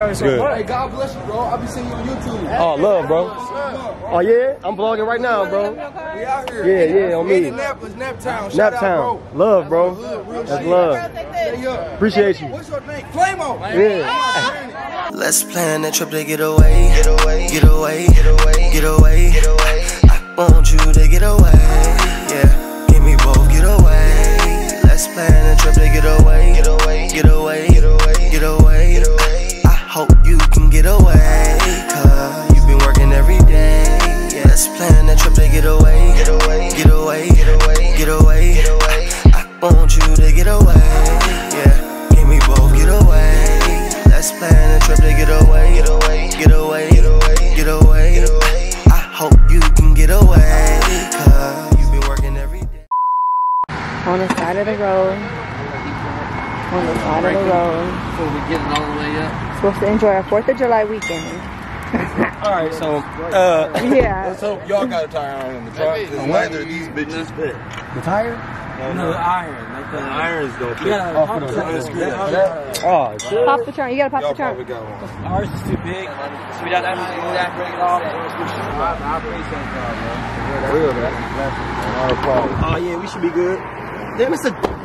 It's good. Hey, God bless you, bro. I'll be seeing you on YouTube. Oh, love, bro. Oh, yeah? I'm vlogging right now, bro. We out here. Yeah, yeah, on me. Indianapolis, Naptown. Naptown. Love, bro. That's love. Appreciate you. What's your name? Flame-O. Yeah. Let's plan that trip to get away. Get away. Get away. Get away. Get away. Get away. I want you to get away. Yeah. Give me both. Get away. Let's plan that trip to get away. Get away. Get away. Get away. Get away. Hope you can get away. Supposed to enjoy our 4th of July weekend. All right, so, uh, Yeah. Let's hope y'all got a tire on in the truck. Because neither of these bitches fit. the tire? No, the iron. Like the irons don't You gotta pump it. Oh, shit. Pop the trunk. You gotta pop Y'all the probably trunk. got one. Ours is too big. So we got to move that, break it off. I appreciate that, Real, man. Not a problem. Oh, yeah, we should be good. Damn, it's a...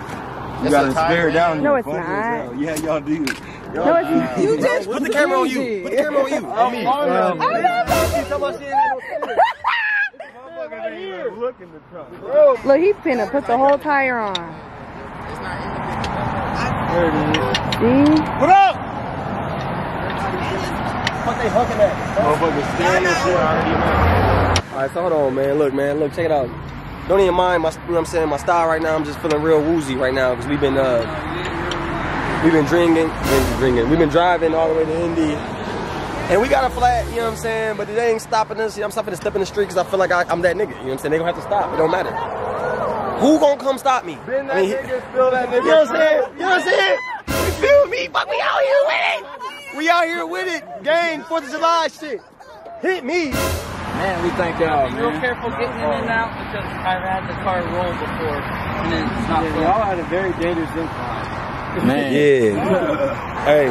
You gotta spare down. No, it's not. Yeah, y'all do. Y'all No, it's not. You just Put the camera on you. Put the camera on you. On me. Um, Look in the trunk. Look, he finna put the whole tire on. See? What up? What they hucking at? Motherfucker staring and shit already. Alright, so hold on, man. Look, man. Look, check it out. Don't even mind my, you know what I'm saying, my style right now. I'm just feeling real woozy right now because we've been, uh, we've been drinking, been drinking. We've been driving all the way to Indy. And we got a flat, you know what I'm saying? But it ain't stopping us. I'm stopping to step in the street because I feel like I, I'm that nigga. You know what I'm saying? They gonna have to stop. It don't matter. Who gonna come stop me? Been that nigga, spill that nigga. You know what I'm saying? You know what I'm saying? You feel me? Fuck, we out here with it. We out here with it. Gang, 4th of July shit. Hit me. Man, we thank y'all, man. Be real careful getting in and out because I've had the car roll before and then it's not yeah, Y'all had a very dangerous incline. Man. Yeah. hey.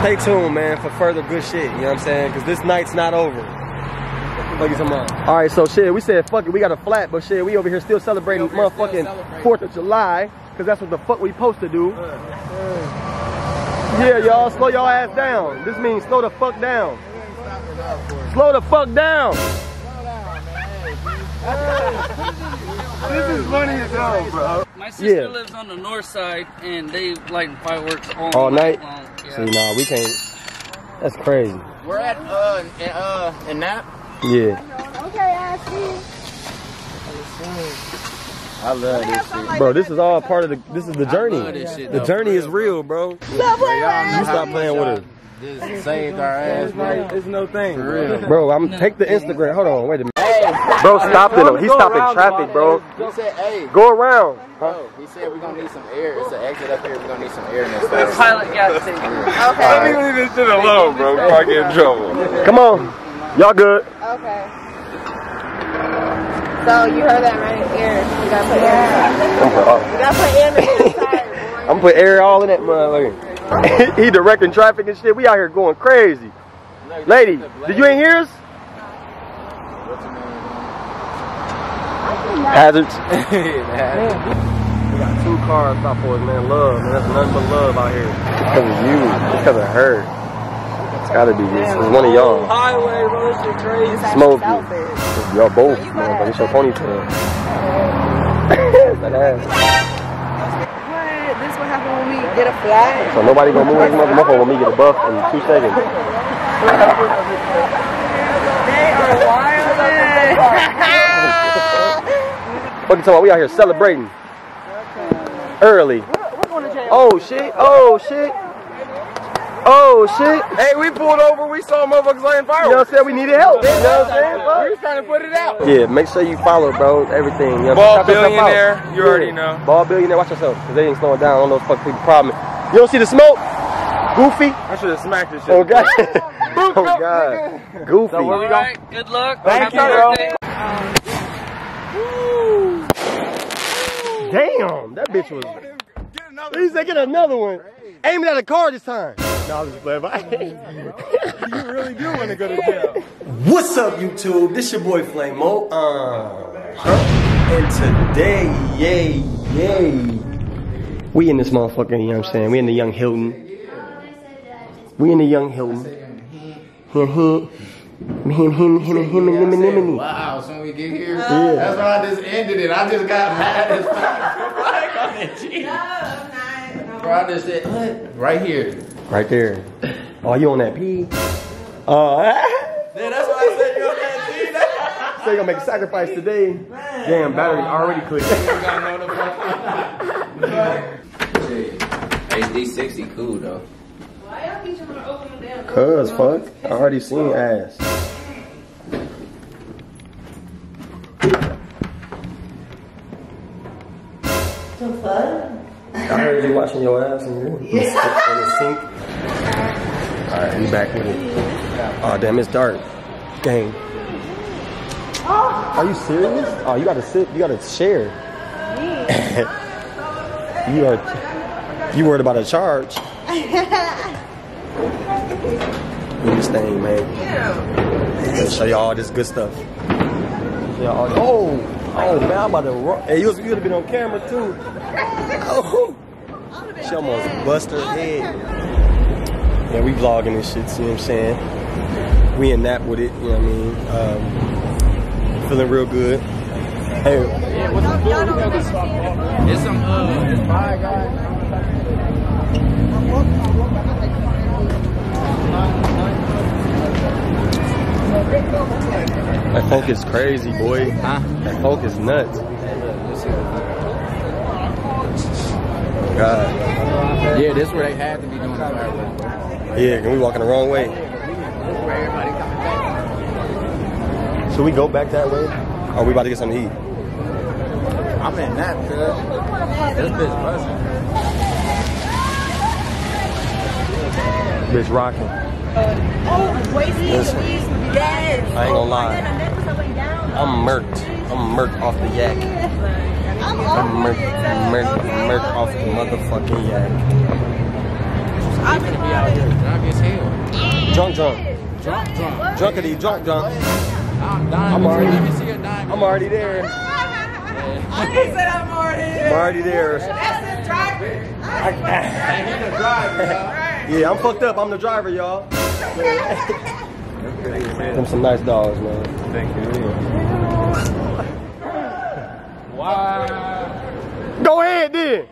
Stay tuned, man, for further good shit. You know what I'm saying? Because this night's not over. Fuck you talking about? All right, so shit, we said fuck it. We got a flat, but shit, we over here still celebrating motherfucking 4th of July. Because that's what the fuck we supposed to do. Yeah, y'all, slow y'all ass down. This means slow the fuck down. Slow the fuck down. This is funny as hell, bro. My sister Yeah. lives on the north side and they light fireworks all, All night? long. Yeah. See, nah, we can't. That's crazy. We're at uh in, uh in Nap. Yeah. Okay, Ashley. I love this shit. Bro, this is all part of the. This is the journey. love this shit, the though, journey for is real, bro. Stop playing with You stop playing with her, Just saved our ass, bro. It's no thing, For real. bro. I'm take the Instagram. Hold on, wait a minute. Bro, stopped it. He's stopping traffic, bro. He said, hey, Go around. bro, he said we're gonna need some air. It's an exit up here. We're gonna need some air in this place. Pilot gas station. Okay. leave this shit alone, bro. Before I get in trouble. Come on, y'all good? Okay. So you heard that right? Air. You gotta put air. I'm put, You gotta put air in the tire. I'm gonna put air all in that motherfucker. he directing traffic and shit. We out here going crazy. Lady, did you ain't hear us? Hazards. We got two cars stop for us, man. Love, man. That's nothing but love out here. Because of you. Because of her. It's gotta be this. It's one of y'all. Highway, bro, this crazy. Smoke you. Y'all both, man. But It's your ponytail. that ass. What? This what happened when we did a flat? So nobody gonna move this motherfucker when we get a buff in two seconds. They are wild. Fuck you talking about? We out here celebrating. Early. We're going to jail. Oh shit. Oh shit. Oh shit. Hey, we pulled over. We saw motherfuckers laying fire. You know what I'm saying? We needed help. You know what I'm saying? We Fuck. was trying to put it out. Yeah, make sure you follow, bro. Everything. You know, Ball shout yourself out. billionaire, you already know. Ball billionaire. Watch yourself, cause they ain't slowing down. I don't know fuck people problem. You don't see the smoke? Goofy. I should have smacked this shit. Oh god. oh god. Goofy. So, All right, good luck. Thank Happy you, bro. birthday. Damn, that bitch was. He said, get another one. Aim it at a car this time. No, I was just playing. But You really do want to go to jail. What's up, YouTube? This your boy Flame-O. Uh, huh? And today, yay, yay, we in this motherfucker. You know what I'm saying? We in the Young Hilton. We in the Young Hilton. Him, him, him, him, him, him, him, him, him. Wow, so when we get here, Yeah. that's why I just ended it. I just got mad as fuck. Like on that G. Bro, I just said, what? Right here. Right there. Oh, you on that P? Uh, Yeah, that's why I said you on that G. so you gonna make a sacrifice today? Damn, battery already clicked. HD60 cool though. Cuz, fuck. I already seen ass. I heard you washing your ass in the sink. Alright, we back with it. Oh, damn, it's dark. Gang. Are you serious? Oh, you gotta sit, you gotta share. you are, you worried about a charge. in this thing, man. Gonna show you all this good stuff. Show y'all oh, oh man, I'm about to run. Hey, you, was- you would have been on camera too. Oh, she almost bust her head. Yeah, we vlogging this shit. See what I'm saying? We in nap with it. You know what I mean? Um, feeling real good. Hey, It's some, uh, it's my guy. That funk is crazy, boy. Huh? That funk is nuts. God. Yeah, this where they had to be doing the fireworks. Yeah, can we walking the wrong way? This where everybody coming back. Should we go back that way? Or we about to get some heat? I'm in that, cuz. This bitch buzzing. Bitch rocking. Listen, Yes. I ain't gonna lie. I'm murked. I'm murked off the yak. I'm murked, murked, murked off the motherfucking yak. I'm gonna be out here drunk as hell. Drunk, drunk. Drunk, drunk. Drunkity, drunk, drunk. I'm dying. I'm already- see- Let me see a diamond. I'm already there. I said I'm already I'm already there. That's the driver. Yeah, I'm fucked up. I'm the driver, y'all. Them some nice dogs, man. Thank you. Wow. Go ahead then.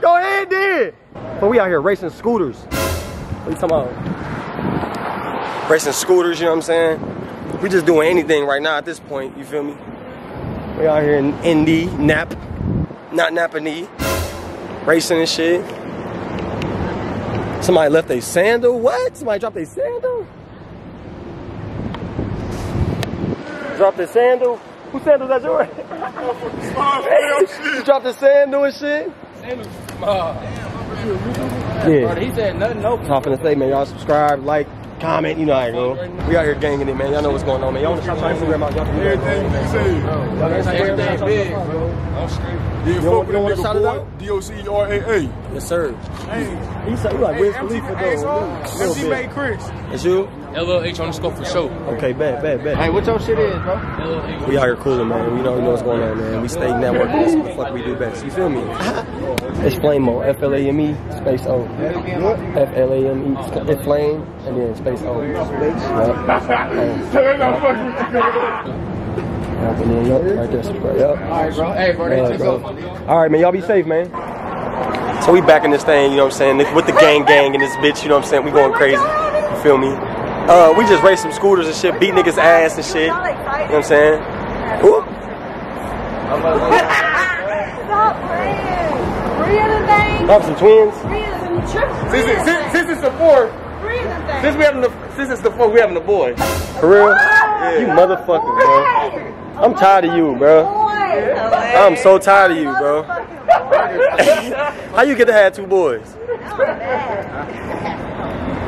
Go ahead then. But we out here racing scooters. What you talking about? Racing scooters, you know what I'm saying? We just doing anything right now at this point, you feel me? We out here in Indy, Nap, not Napanee, racing and shit. Somebody left a sandal? What? Somebody dropped a sandal? Dropped a sandal? Whose sandal that yours? you dropped a sandal and shit? Yeah. He said nothing, no. The say, man. Y'all subscribe, like, comment. You know how it go. We out here ganging it, man. Y'all know what's going on, man. Y'all want to shout your Instagram out? Y'all can do. Everything you say. Y'all got Instagram? Everything Shout big, your- bro. Yeah, You fuck don't- with you don't wanna that shout it nigga out? boy. D-O-C-R-A-A. Yes, sir. Hey, He said, you like Wiz MC, Khalifa, hey, though. so, a little MC made Chris. It's you? LLH underscore for sure. Okay, bet, bet, bet. Hey, what your shit is, bro? We out here cooling, man. We know, we know what's going on, man. We stay networking. That's what the fuck we do best. You feel me? It's Flame-O. F-L-A-M-E, E, space O. F-L-A-M-E, it's Flame, and then space O. Yep. And then, yup, right there, subscribe. Yep. Alright, bro. Hey, bro, Yeah, bro. off. All right, man. Y'all be safe, man. So we back in this thing, you know what I'm saying? With the gang gang and this bitch, you know what I'm saying? We going crazy. You feel me? Uh, we just raced some scooters and shit, beat niggas ass and shit. You know what I'm saying? Whoop. Stop playing. Three of the things. Have some twins. Three of them trips. Since, it, since, since it's the fourth, Three of them things. since we having the, since it's the fourth, we having the boy. For real? You motherfucker, bro. I'm tired of you, bro. I'm so tired of you, bro. How you get to have two boys?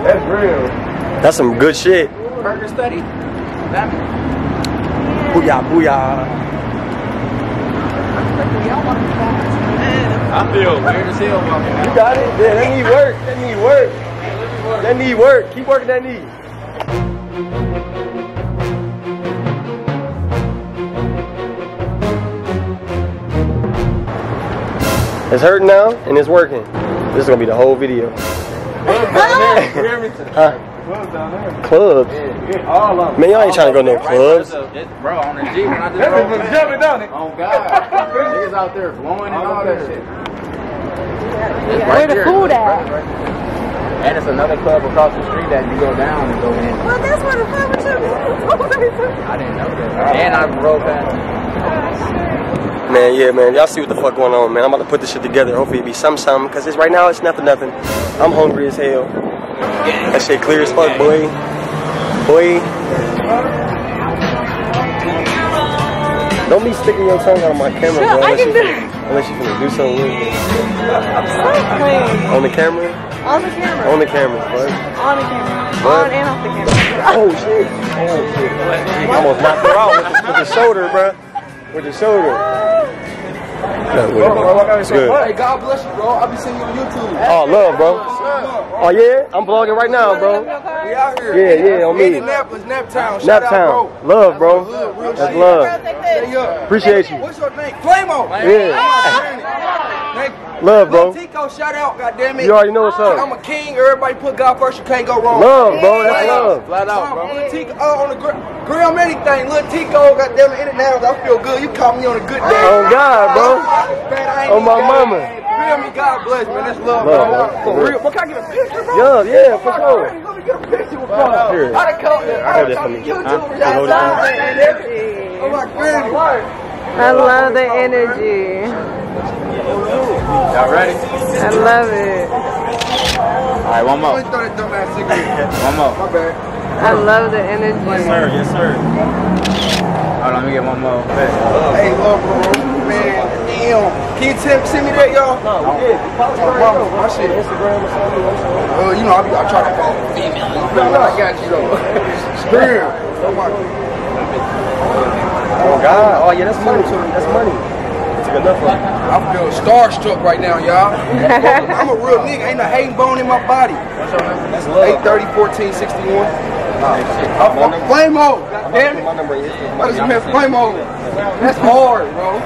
That's real. That's some good shit. Burger study. Booyah, booyah. I feel Weird as hell walking out. You got it? Yeah, that need work. That need work. That need work. Keep working that knee. It's hurting now and it's working. This is gonna be the whole video. Huh? Clubs. All of them. Man, y'all ain't trying to go to no clubs. Bro, on the Jeep when I just That drove was past. jumping down it. Oh God, niggas out there blowing and all that shit. Where the food at? And it's another club across the street that you go down and go in. Well, that's where the flower shop is. I didn't know that. And I drove past. Man, yeah, man. Y'all see what the fuck going on, man. I'm about to put this shit together. Hopefully it be some something, cause it's right now it's nothing, nothing. I'm hungry as hell. That shit clear as fuck, boy. Boy. Don't be sticking your tongue out of my camera, bro. I Unless can you, do finna, unless you finna do something with me. Stop playing. On the camera? On the camera. On the camera, bud. On the camera. What? On and off the camera. Oh shit. Oh shit. I almost knocked her out with the, with the shoulder, bro. With the shoulder. No, with it. It's good. Hey, God bless you, bro. I'll be seeing you on YouTube. Oh, love, bro. Oh, yeah? I'm vlogging right now, bro. We out here. Yeah, yeah, on me. Indianapolis, Naptown. Naptown. bro. Love, bro. That's love. Appreciate you. What's your name? Flame-O. Yeah. Thank Love, bro. Tico, shout out, goddammit. You already know what's up. I'm a king. Everybody put God first. You can't go wrong. Love, bro. That's love. Flat out, bro. Lil Tico, oh, on the gr- grill, anything. Lil Tico, goddammit, in and out. I feel good. You caught me on a good day. Oh, God, bro. Man, I ain't Oh, my even mama. it. Feel me? God bless, man. That's love, Love, bro. bro. For real. But can I get a picture, bro? Yeah, yeah, for sure. Let me get a picture with bro. Here. I done caught it. I Hold done this caught for me. the YouTubers. Huh? Y'all Hold love this that energy. Oh, my goodness. I love the energy. Y'all ready? I love it. All right, one more. Let me throw that dumbass cigarette. One more. My bad. I love the energy. Yes, sir. Yes, sir. Hold on, let me get one more. Hey, love, bro. Man, damn. Can you tell, send me that, y'all? No, we did. Mama, my shit. Instagram or something. Uh, you know, I, be, I try to follow female. You feel me? I got you, though. Damn. Oh, Oh, God. Oh, yeah, that's money. That's money. Took enough of it. I feel starstruck right now, y'all. I'm a real nigga. Ain't a hating bone in my body. That's love. 830 14 61. I'm Flame-O. Damn it. My number is. I just Flame-O. That's hard, bro.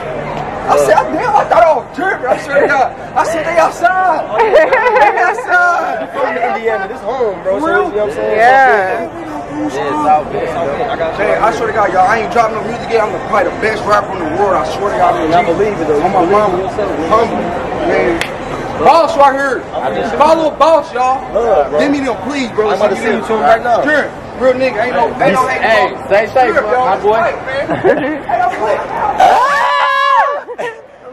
I said, I damn, I thought I was tripping. I swear to God. I said, they outside. They outside. From Indiana, this home, bro. So, you know what I'm saying? Yeah. Yeah, it's all good. It's all good. I got you. Man, I swear to God, y'all, I ain't dropping no music yet. I'm the, probably the best rapper in the world. I swear to God. And I believe it, though. On my You mama. Humble. Man. Boss right here. Follow boss, y'all. Give me them, please, bro. I'm about to send you to him right now. Sure. Real nigga. Ain't no, ain't no Hey, stay safe, bro, my boy. Hey, man. Hey,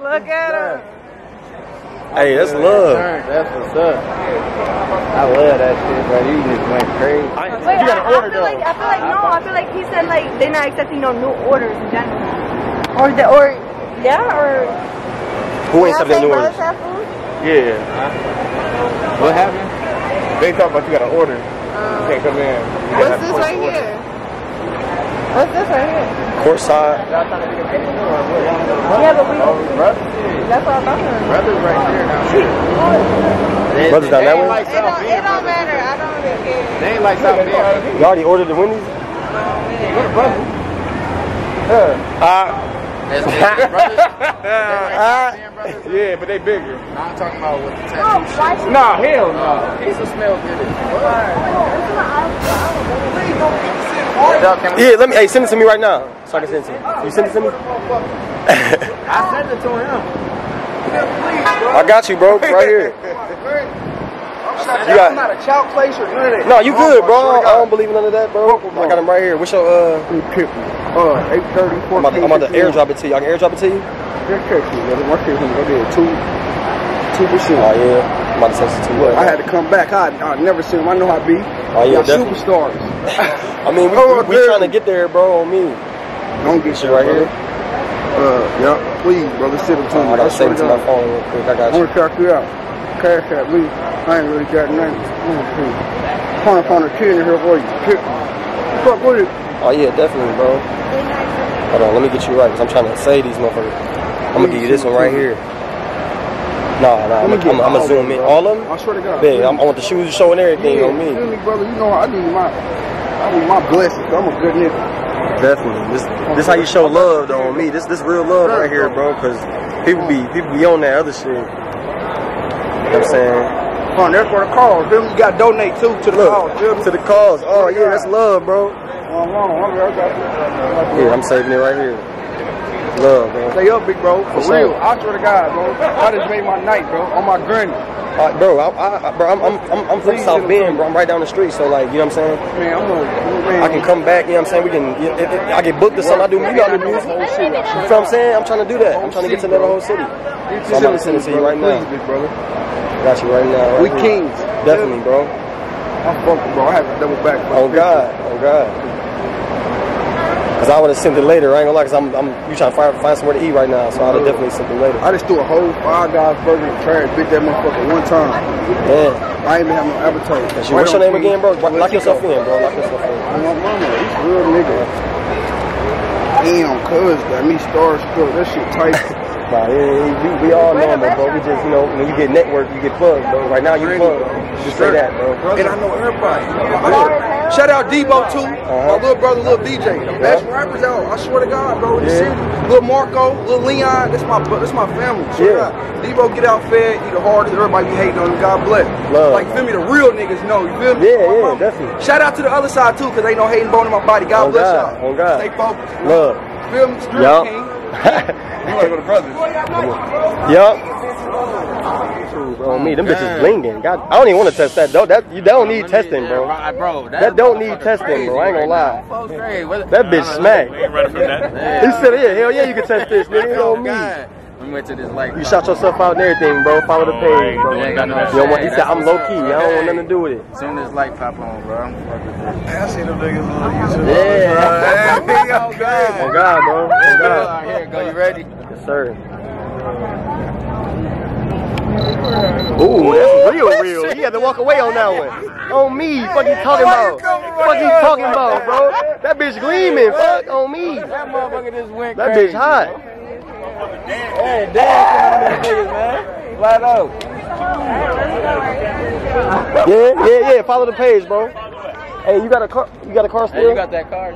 Look at him. Hey, that's love. That's what's up. I love that shit, bro. You just went crazy. Wait, you got an I, order I feel like. I feel like no, I feel like he said like they're not accepting no new orders in general. Or the or yeah, or Who ain't accepting new orders? food? Yeah. What happened? They talk about you got an order. You can't come in. You What's this right order. here? What's this right here? Courtside. Yeah, but we. That's what I'm talking about. Brothers right there now. Brothers down that They ain't way? like It don't, it don't matter. I don't really care. They ain't like South Bend. You already ordered the Wendy's? Uh, That's it, brothers. uh, Yeah, but they bigger. No, I'm talking about with the Oh, tattoo. why Nah, hell no. Pizza smell good. Yeah, let me, hey, send it to me right now. So I can send it to you. You send it to me? I sent it to him. I got you, bro. Right here. You got- I'm not a child place or none of that. No, you good, bro. I don't believe in none of that, bro. I got him right here. What's your, uh, Uh, 830 I'm about, to, I'm about to airdrop it to you. I can airdrop it to you? Just text me, brother. Work here. Go there. Two, two percent. Oh, yeah. I'm about to to you. I had to come back. I I never seen him. I know how I be. Oh, yeah, superstars. I mean, we, Oh, we, we trying to get there, bro, on me. Don't get Shit right here. Uh, yeah. Please, brother, send it to me. I gotta save it to my phone real quick. I got you. want to check you out. Cash at me. I ain't really got nothing. Mm-hmm. Point upon a kid in here for you. Fuck with it. Oh, yeah, definitely, bro. Hold on, let me get you right, because I'm trying to save these motherfuckers. I'm gonna give you this one right here. No, no, I'm, get I'm, I'm zoom in. All of them? I swear to God. Big. I'm, I want the shoes showing everything Yeah, on me. you feel me, brother? You know I need my, I need my blessings. I'm a good nigga. Definitely. This this how you show love though on me. This this real love right here, bro. Cause people be people be on that other shit. You know what I'm saying? On, that's for the cause. Feel me? You got to donate too to the cause. Feel Look me? to the cause. Oh yeah, that's love, bro. Hold on, hold on, I got Yeah, I'm saving it right here. Love, man. Stay up, big bro. For real. I swear to God, bro. I just made my night, bro. On my granny. Uh, bro, I, I, bro, I'm, I'm, I'm, I'm from South. Bend, bro. I'm right down the street, so like, you know what I'm saying? Man, I'm a man. I can come back, you know what I'm saying? We can, you know, if, if I get booked or something, I do, you I do music. You know what I'm saying? I'm trying to do that. I'm trying to get to know the whole city. So I'm to send it to you right now. big brother. Got you right now. We here. kings. Definitely, bro. I'm fucking, bro. I have to double back. Oh God, oh God. Cause I would have sent it later. I ain't gonna lie, cause I'm, I'm, you trying to find, find somewhere to eat right now, so I'd have definitely sent it later. I just threw a whole five guys burger in the trash, bit that motherfucker one time. Man, I ain't even have no appetite. That's you. what's your name again, bro? Lock yourself in, bro. Lock yourself in. My mama, he's a real nigga. Damn, cuz got me starstruck. That shit tight. Nah, yeah, yeah, we, we all normal, bro. We just, you know, when you get network, you get plugged, bro. Right now, you plugged. Just say that, bro. And I know everybody. Yeah. Shout out Debo too. My little brother, little DJ. The best rappers out. I swear to God, bro. You Yeah. little Marco, little Leon. That's my, that's my family. Swear to Yeah. God. Debo get out fed. He the hardest. Everybody be hating on him. God bless. Love. Like feel me, the real niggas know. You feel me? Yeah, My yeah, mama. definitely. Shout out to the other side too, cause ain't no hating bone in my body. God On bless God, y'all. on God. Stay focused. Love. Feel me? Street Yup. king. You go to brothers? Yup. Bro, me, them oh, bitches blinging. God, I don't even want to test that. Though. That you don't need oh, testing, bro. Bro, That don't need testing, bro. I ain't gonna lie. That bitch smack. Running from that. He said, yeah, hell yeah, you can test this, nigga. It on me. We went to this like You shot yourself out and everything, bro. Follow the page, bro. Oh, I ain't doing You don't want, he said, I'm low key. I don't want nothing to do with it. As soon as light pop on, bro, I'm fucking I see them niggas on YouTube. Yeah. oh God. On God, bro. On God. Alright, here, go. You ready? Yes, sir. Ooh, that's real, real. He had to walk away on that one. On me, fuck you talking about? Fuck you talking about, bro? That bitch gleaming. Fuck on me. That motherfucker just went That bitch hot. Hey, dancing on these niggas, man. Flat out. Yeah, yeah, yeah. Follow the page, bro. Hey, you got a car? You got a car still? Hey, you got that card?